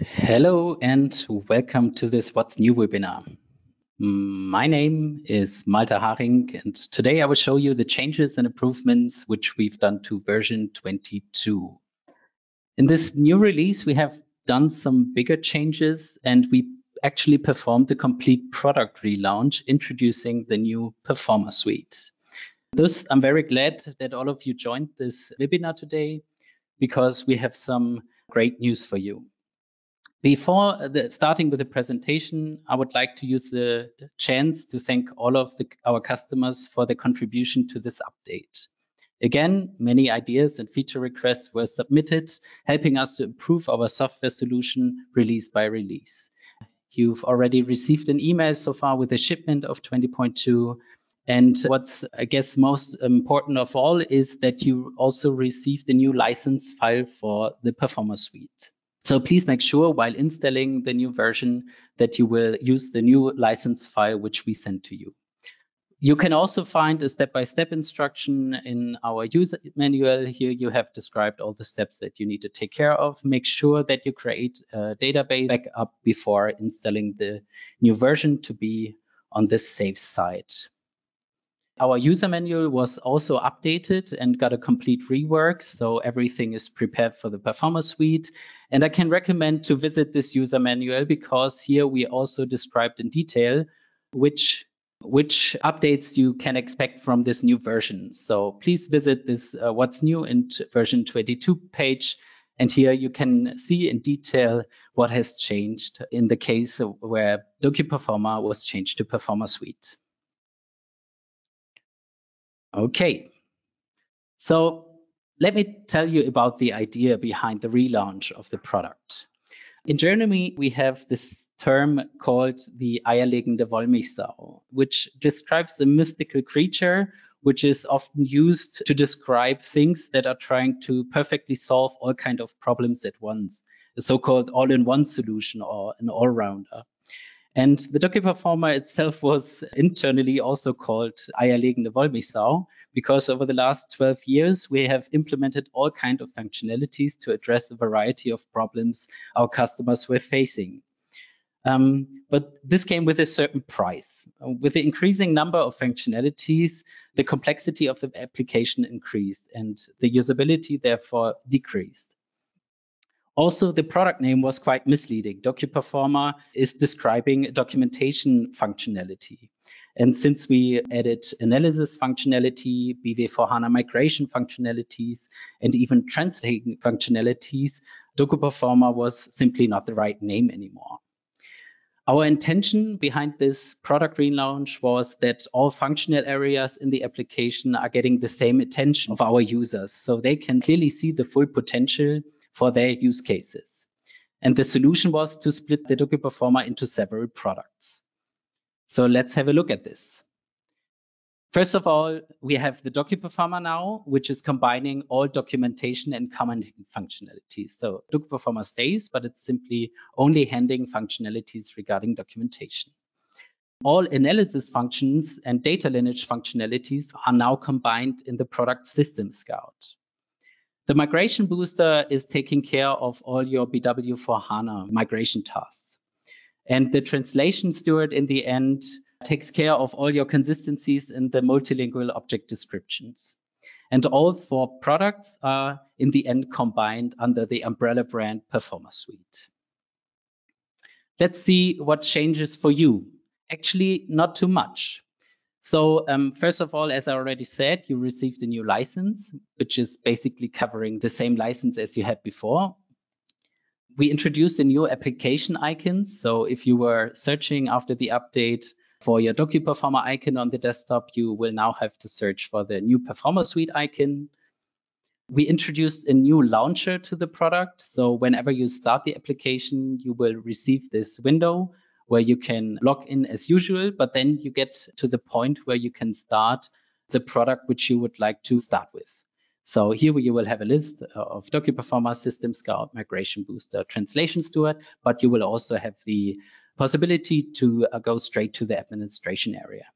Hello and welcome to this What's New webinar. My name is Malte Haring and today I will show you the changes and improvements which we've done to version 22. In this new release, we have done some bigger changes and we actually performed a complete product relaunch introducing the new Performer Suite. Thus, I'm very glad that all of you joined this webinar today because we have some great news for you. Before the, starting with the presentation, I would like to use the chance to thank all of the, our customers for their contribution to this update. Again, many ideas and feature requests were submitted, helping us to improve our software solution release by release. You've already received an email so far with the shipment of 20.2. And what's, I guess, most important of all is that you also received a new license file for the Performer Suite. So please make sure while installing the new version that you will use the new license file which we sent to you. You can also find a step-by-step -step instruction in our user manual. Here you have described all the steps that you need to take care of. Make sure that you create a database backup before installing the new version to be on the safe side. Our user manual was also updated and got a complete rework, so everything is prepared for the Performer Suite. And I can recommend to visit this user manual because here we also described in detail which which updates you can expect from this new version. So please visit this uh, what's new in version 22 page. And here you can see in detail what has changed in the case where DocuPerformer was changed to Performer Suite. Okay, so let me tell you about the idea behind the relaunch of the product. In Germany, we have this term called the eierlegende Wollmilchsau, which describes a mystical creature which is often used to describe things that are trying to perfectly solve all kind of problems at once, a so-called all-in-one solution or an all-rounder. And the DocuPerformer itself was internally also called eierlegende Wollmilchsau because over the last 12 years, we have implemented all kinds of functionalities to address a variety of problems our customers were facing. Um, but this came with a certain price. With the increasing number of functionalities, the complexity of the application increased and the usability therefore decreased. Also, the product name was quite misleading. DocuPerformer is describing documentation functionality. And since we added analysis functionality, BW for HANA migration functionalities, and even translating functionalities, DocuPerformer was simply not the right name anymore. Our intention behind this product relaunch was that all functional areas in the application are getting the same attention of our users so they can clearly see the full potential for their use cases. And the solution was to split the DocuPerformer into several products. So let's have a look at this. First of all, we have the DocuPerformer now, which is combining all documentation and commenting functionalities. So DocuPerformer stays, but it's simply only handling functionalities regarding documentation. All analysis functions and data lineage functionalities are now combined in the product System Scout. The migration booster is taking care of all your BW for HANA migration tasks. And the translation steward in the end takes care of all your consistencies in the multilingual object descriptions. And all four products are in the end combined under the umbrella brand Performer Suite. Let's see what changes for you. Actually, not too much. So um, first of all, as I already said, you received a new license, which is basically covering the same license as you had before. We introduced a new application icon. So if you were searching after the update for your DocuPerformer icon on the desktop, you will now have to search for the new Performer Suite icon. We introduced a new launcher to the product. So whenever you start the application, you will receive this window where you can log in as usual, but then you get to the point where you can start the product which you would like to start with. So here you will have a list of DocuPerformer, System Scout, Migration Booster, Translation Steward, but you will also have the possibility to uh, go straight to the administration area.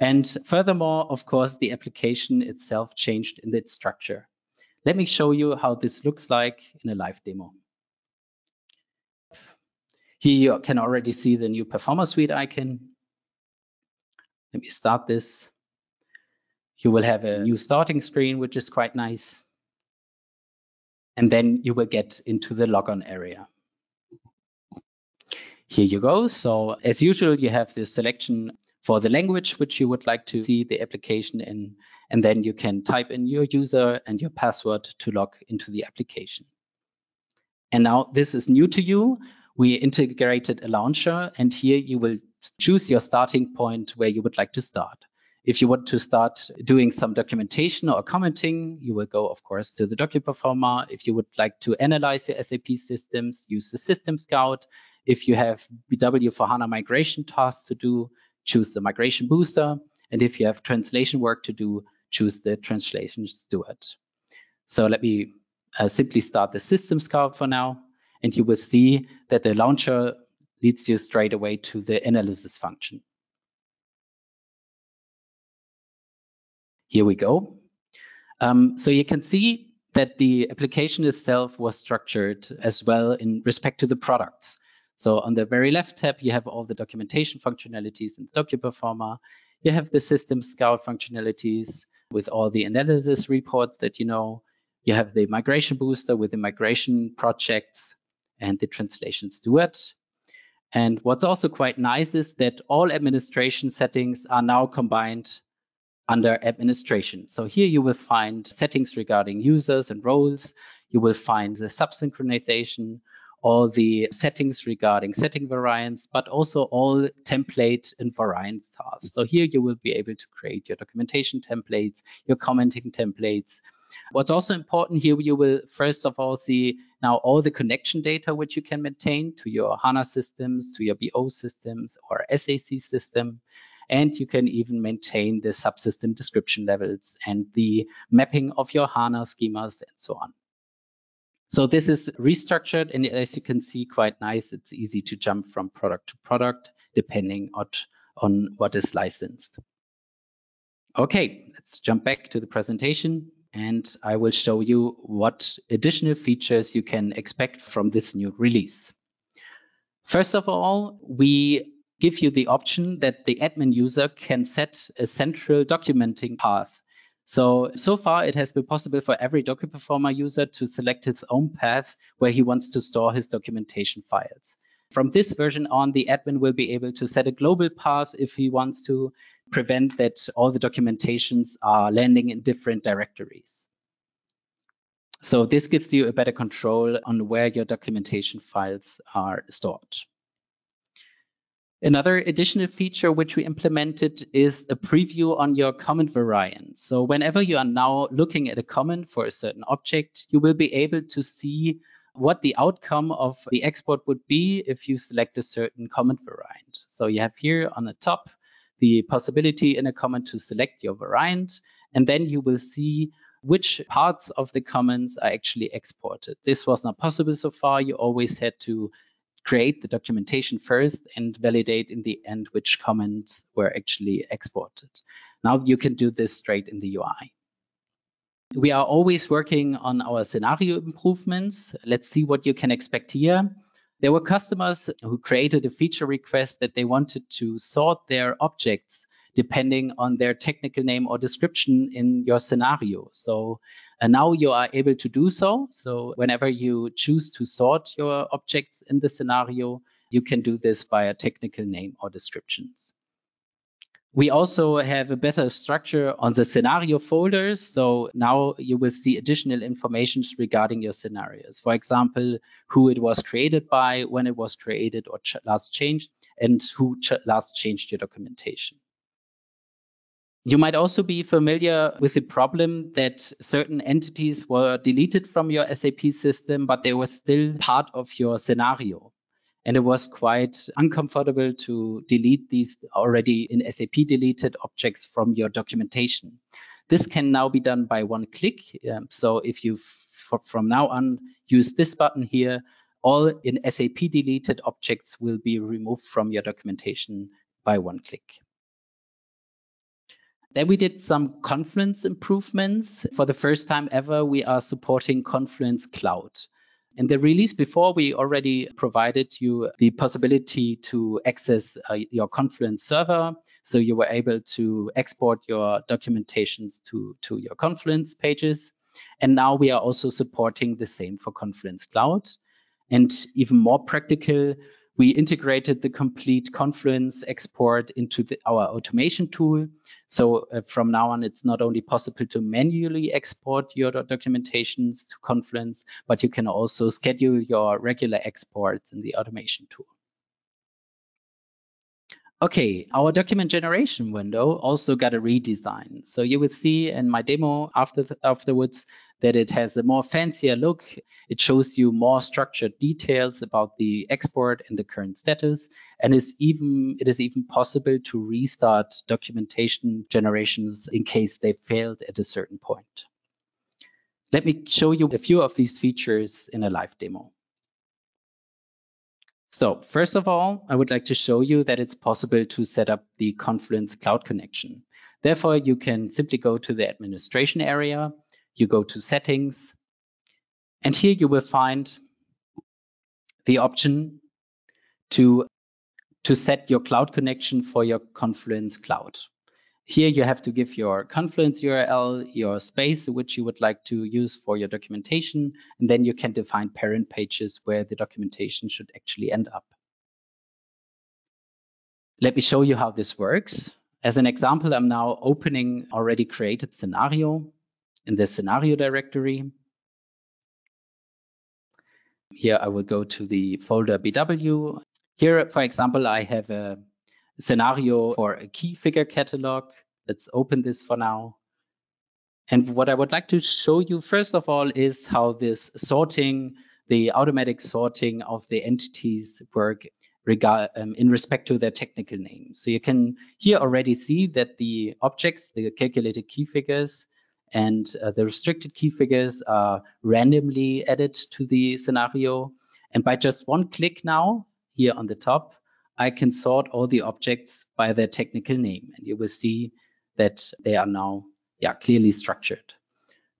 And furthermore, of course, the application itself changed in its structure. Let me show you how this looks like in a live demo. Here you can already see the new Performer Suite icon. Let me start this. You will have a new starting screen, which is quite nice. And then you will get into the logon area. Here you go. So as usual, you have the selection for the language which you would like to see the application in, and then you can type in your user and your password to log into the application. And now this is new to you. We integrated a launcher and here you will choose your starting point where you would like to start. If you want to start doing some documentation or commenting, you will go, of course, to the DocuPerformer. If you would like to analyze your SAP systems, use the System Scout. If you have BW for HANA migration tasks to do, choose the Migration Booster. And if you have translation work to do, choose the Translation Steward. So let me uh, simply start the System Scout for now. And you will see that the launcher leads you straight away to the analysis function. Here we go. Um, so you can see that the application itself was structured as well in respect to the products. So on the very left tab, you have all the documentation functionalities in the DocuPerformer. You have the System Scout functionalities with all the analysis reports that you know. You have the Migration Booster with the migration projects and the Translation Steward. And what's also quite nice is that all administration settings are now combined under administration. So here you will find settings regarding users and roles. You will find the subsynchronization, all the settings regarding setting variants, but also all template and variance tasks. So here you will be able to create your documentation templates, your commenting templates. What's also important here, you will first of all see now all the connection data which you can maintain to your HANA systems, to your BO systems or SAC system. And you can even maintain the subsystem description levels and the mapping of your HANA schemas and so on. So this is restructured and as you can see, quite nice. It's easy to jump from product to product depending on, on what is licensed. Okay, let's jump back to the presentation and I will show you what additional features you can expect from this new release. First of all, we give you the option that the admin user can set a central documenting path so, so far it has been possible for every DocuPerformer user to select his own path where he wants to store his documentation files. From this version on, the admin will be able to set a global path if he wants to prevent that all the documentations are landing in different directories. So this gives you a better control on where your documentation files are stored. Another additional feature which we implemented is a preview on your comment variant. So whenever you are now looking at a comment for a certain object, you will be able to see what the outcome of the export would be if you select a certain comment variant. So you have here on the top the possibility in a comment to select your variant, and then you will see which parts of the comments are actually exported. This was not possible so far. You always had to create the documentation first and validate in the end which comments were actually exported. Now you can do this straight in the UI. We are always working on our scenario improvements. Let's see what you can expect here. There were customers who created a feature request that they wanted to sort their objects depending on their technical name or description in your scenario. So and now you are able to do so. So whenever you choose to sort your objects in the scenario, you can do this via technical name or descriptions. We also have a better structure on the scenario folders. So now you will see additional information regarding your scenarios. For example, who it was created by, when it was created or ch last changed, and who ch last changed your documentation. You might also be familiar with the problem that certain entities were deleted from your SAP system, but they were still part of your scenario. And it was quite uncomfortable to delete these already in SAP deleted objects from your documentation. This can now be done by one click. Um, so if you from now on use this button here, all in SAP deleted objects will be removed from your documentation by one click. Then we did some Confluence improvements. For the first time ever, we are supporting Confluence Cloud. In the release before, we already provided you the possibility to access uh, your Confluence server. So you were able to export your documentations to, to your Confluence pages. And now we are also supporting the same for Confluence Cloud. And even more practical, we integrated the complete Confluence export into the, our automation tool. So uh, from now on, it's not only possible to manually export your documentations to Confluence, but you can also schedule your regular exports in the automation tool. Okay, our document generation window also got a redesign. So you will see in my demo after afterwards that it has a more fancier look. It shows you more structured details about the export and the current status. And is even it is even possible to restart documentation generations in case they failed at a certain point. Let me show you a few of these features in a live demo. So first of all, I would like to show you that it's possible to set up the Confluence Cloud connection. Therefore, you can simply go to the administration area, you go to settings, and here you will find the option to, to set your cloud connection for your Confluence Cloud. Here you have to give your Confluence URL, your space which you would like to use for your documentation, and then you can define parent pages where the documentation should actually end up. Let me show you how this works. As an example, I'm now opening already created scenario in the scenario directory. Here I will go to the folder BW. Here, for example, I have a scenario for a key figure catalog. Let's open this for now. And what I would like to show you first of all is how this sorting, the automatic sorting of the entities work regard, um, in respect to their technical name. So you can here already see that the objects, the calculated key figures, and uh, the restricted key figures are randomly added to the scenario. And by just one click now, here on the top, I can sort all the objects by their technical name. And you will see that they are now yeah, clearly structured.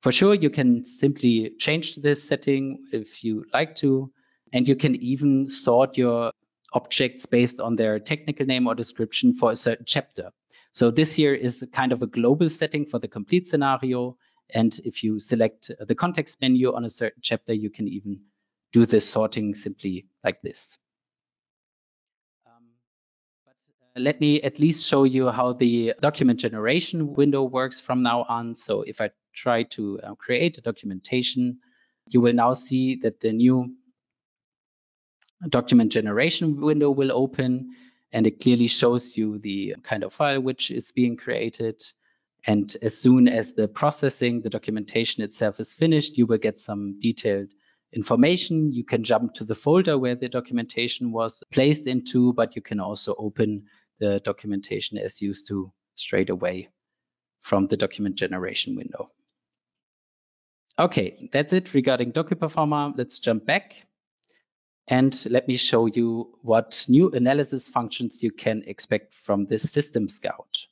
For sure, you can simply change this setting if you like to, and you can even sort your objects based on their technical name or description for a certain chapter. So this here is kind of a global setting for the complete scenario. And if you select the context menu on a certain chapter, you can even do this sorting simply like this. But let me at least show you how the document generation window works from now on. So if I try to uh, create a documentation, you will now see that the new document generation window will open and it clearly shows you the kind of file which is being created. And as soon as the processing, the documentation itself is finished, you will get some detailed information. You can jump to the folder where the documentation was placed into, but you can also open the documentation as used to straight away from the document generation window. Okay, that's it regarding DocuPerformer. Let's jump back and let me show you what new analysis functions you can expect from this System Scout.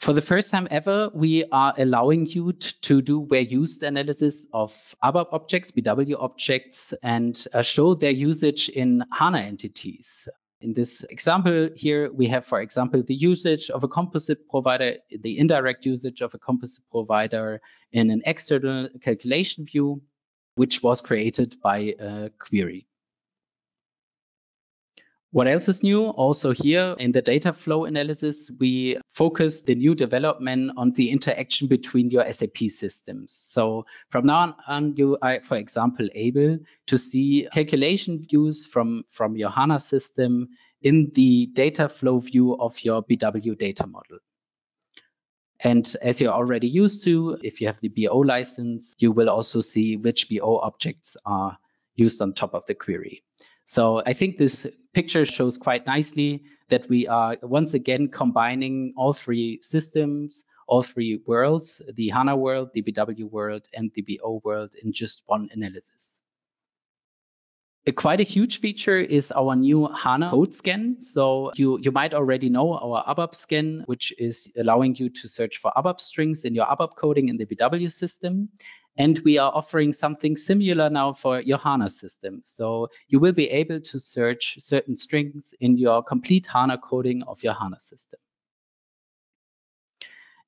For the first time ever, we are allowing you to do where used analysis of ABAP objects, BW objects, and uh, show their usage in HANA entities. In this example here, we have, for example, the usage of a composite provider, the indirect usage of a composite provider in an external calculation view, which was created by a query. What else is new? Also here in the data flow analysis, we focus the new development on the interaction between your SAP systems. So from now on, you are, for example, able to see calculation views from, from your HANA system in the data flow view of your BW data model. And as you're already used to, if you have the BO license, you will also see which BO objects are used on top of the query. So I think this picture shows quite nicely that we are once again combining all three systems, all three worlds, the HANA world, the BW world, and the BO world in just one analysis. A quite a huge feature is our new HANA code scan. So you, you might already know our ABAP scan, which is allowing you to search for ABAP strings in your ABAP coding in the BW system. And we are offering something similar now for your HANA system. So you will be able to search certain strings in your complete HANA coding of your HANA system.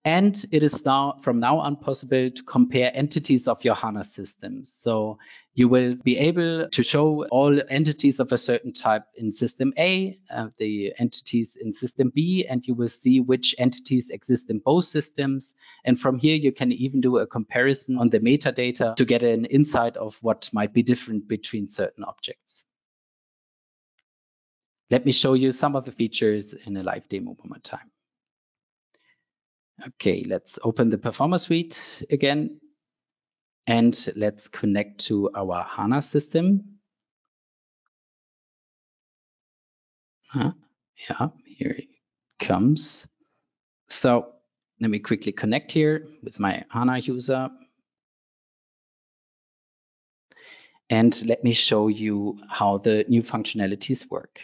And it is now from now on possible to compare entities of your HANA system. So you will be able to show all entities of a certain type in system A, uh, the entities in system B, and you will see which entities exist in both systems. And from here, you can even do a comparison on the metadata to get an insight of what might be different between certain objects. Let me show you some of the features in a live demo one more time. Okay, let's open the Performer Suite again. And let's connect to our HANA system. Huh? Yeah, here it comes. So let me quickly connect here with my HANA user. And let me show you how the new functionalities work.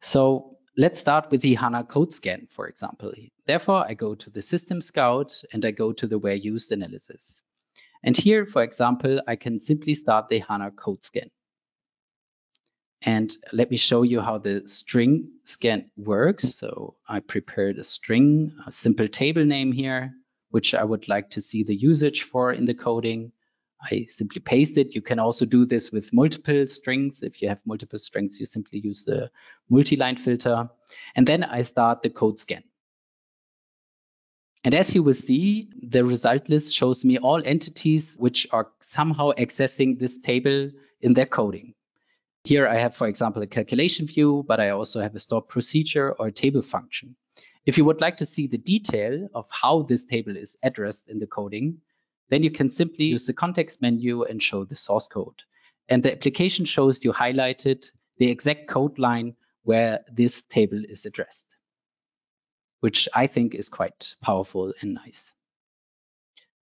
So let's start with the HANA code scan, for example. Therefore, I go to the System Scout and I go to the Where Used analysis. And here, for example, I can simply start the HANA code scan. And let me show you how the string scan works. So I prepared a string, a simple table name here, which I would like to see the usage for in the coding. I simply paste it. You can also do this with multiple strings. If you have multiple strings, you simply use the multi-line filter. And then I start the code scan. And as you will see, the result list shows me all entities which are somehow accessing this table in their coding. Here I have, for example, a calculation view, but I also have a stored procedure or a table function. If you would like to see the detail of how this table is addressed in the coding, then you can simply use the context menu and show the source code. And the application shows you highlighted the exact code line where this table is addressed, which I think is quite powerful and nice.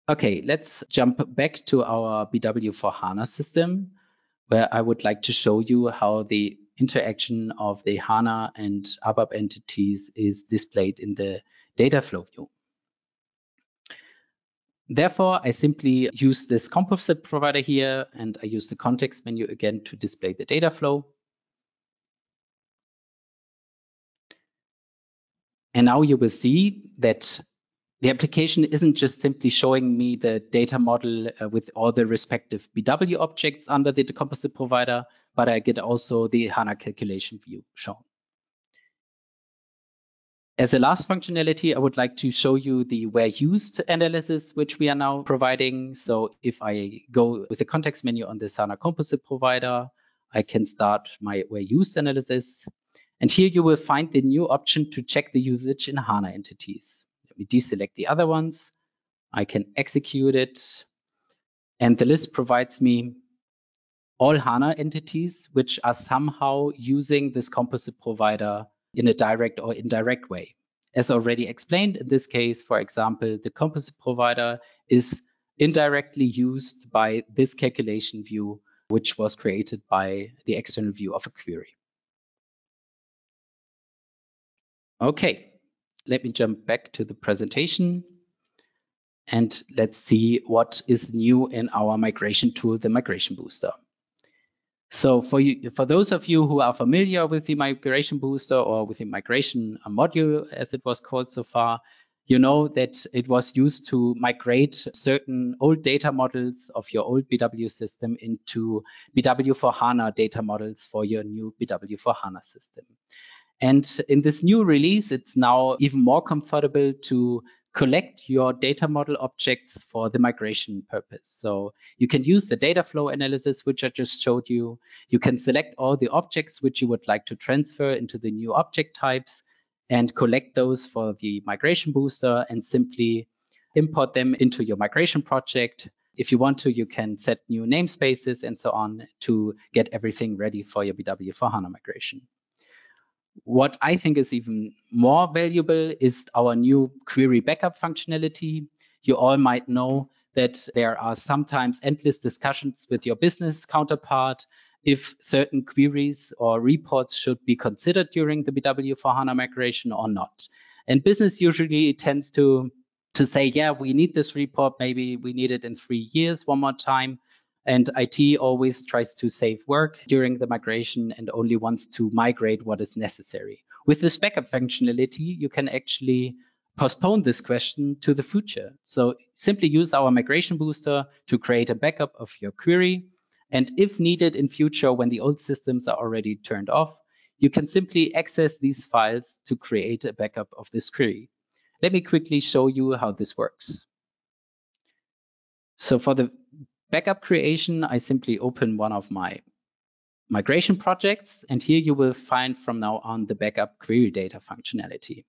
Okay, let's jump back to our BW for HANA system, where I would like to show you how the interaction of the HANA and ABAP entities is displayed in the data flow view. Therefore, I simply use this composite provider here and I use the context menu again to display the data flow. And now you will see that the application isn't just simply showing me the data model uh, with all the respective BW objects under the composite provider, but I get also the HANA calculation view shown. As a last functionality, I would like to show you the where used analysis, which we are now providing. So if I go with the context menu on the HANA composite provider, I can start my where used analysis. And here you will find the new option to check the usage in HANA entities. Let me deselect the other ones. I can execute it. And the list provides me all HANA entities which are somehow using this composite provider in a direct or indirect way. As already explained, in this case, for example, the composite provider is indirectly used by this calculation view, which was created by the external view of a query. Okay, let me jump back to the presentation and let's see what is new in our migration tool, the Migration Booster. So for you, for those of you who are familiar with the migration booster or with the migration module, as it was called so far, you know that it was used to migrate certain old data models of your old BW system into BW for HANA data models for your new BW for HANA system. And in this new release, it's now even more comfortable to collect your data model objects for the migration purpose. So you can use the data flow analysis, which I just showed you. You can select all the objects which you would like to transfer into the new object types and collect those for the migration booster and simply import them into your migration project. If you want to, you can set new namespaces and so on to get everything ready for your BW for HANA migration. What I think is even more valuable is our new query backup functionality. You all might know that there are sometimes endless discussions with your business counterpart if certain queries or reports should be considered during the BW for HANA migration or not. And business usually tends to to say, yeah, we need this report. Maybe we need it in three years one more time. And IT always tries to save work during the migration and only wants to migrate what is necessary. With this backup functionality, you can actually postpone this question to the future. So simply use our migration booster to create a backup of your query. And if needed in future, when the old systems are already turned off, you can simply access these files to create a backup of this query. Let me quickly show you how this works. So for the backup creation, I simply open one of my migration projects, and here you will find from now on the backup query data functionality.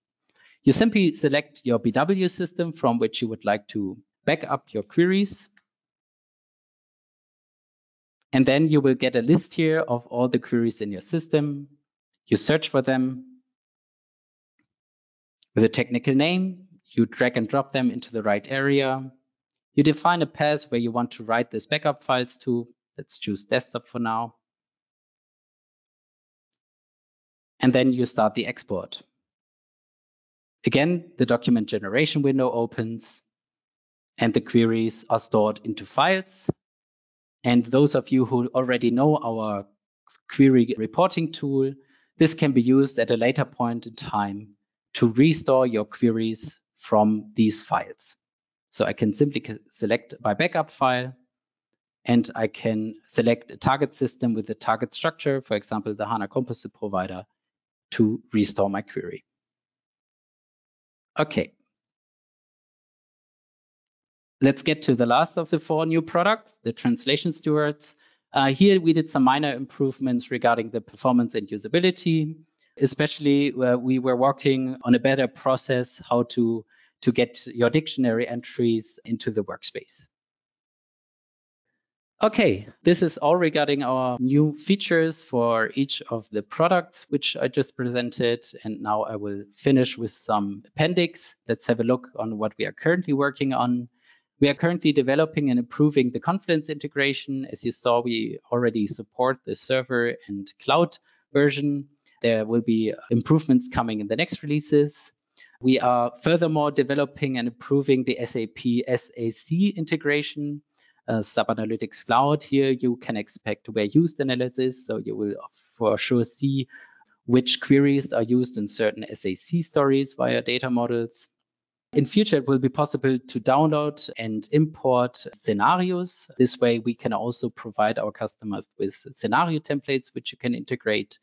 You simply select your BW system from which you would like to back up your queries. And then you will get a list here of all the queries in your system. You search for them with a technical name. You drag and drop them into the right area. You define a path where you want to write these backup files to. Let's choose desktop for now. And then you start the export. Again, the document generation window opens and the queries are stored into files. And those of you who already know our query reporting tool, this can be used at a later point in time to restore your queries from these files. So I can simply select my backup file and I can select a target system with the target structure, for example, the HANA Composite provider to restore my query. Okay. Let's get to the last of the four new products, the translation stewards. Uh, here we did some minor improvements regarding the performance and usability. Especially uh, we were working on a better process how to, to get your dictionary entries into the workspace. Okay, this is all regarding our new features for each of the products which I just presented. And now I will finish with some appendix. Let's have a look on what we are currently working on. We are currently developing and improving the Confluence integration. As you saw, we already support the server and cloud version. There will be improvements coming in the next releases. We are furthermore developing and improving the SAP SAC integration uh, SAP Analytics Cloud. Here you can expect where used analysis. So you will for sure see which queries are used in certain SAC stories via data models. In future, it will be possible to download and import scenarios. This way, we can also provide our customers with scenario templates, which you can integrate.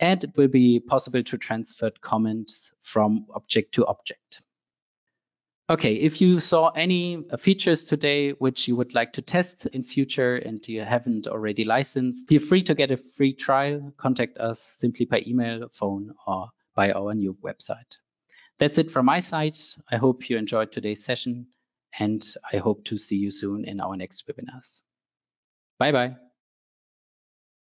And it will be possible to transfer comments from object to object. Okay, if you saw any features today which you would like to test in future and you haven't already licensed, feel free to get a free trial. Contact us simply by email, phone, or by our new website. That's it from my side. I hope you enjoyed today's session and I hope to see you soon in our next webinars. Bye bye.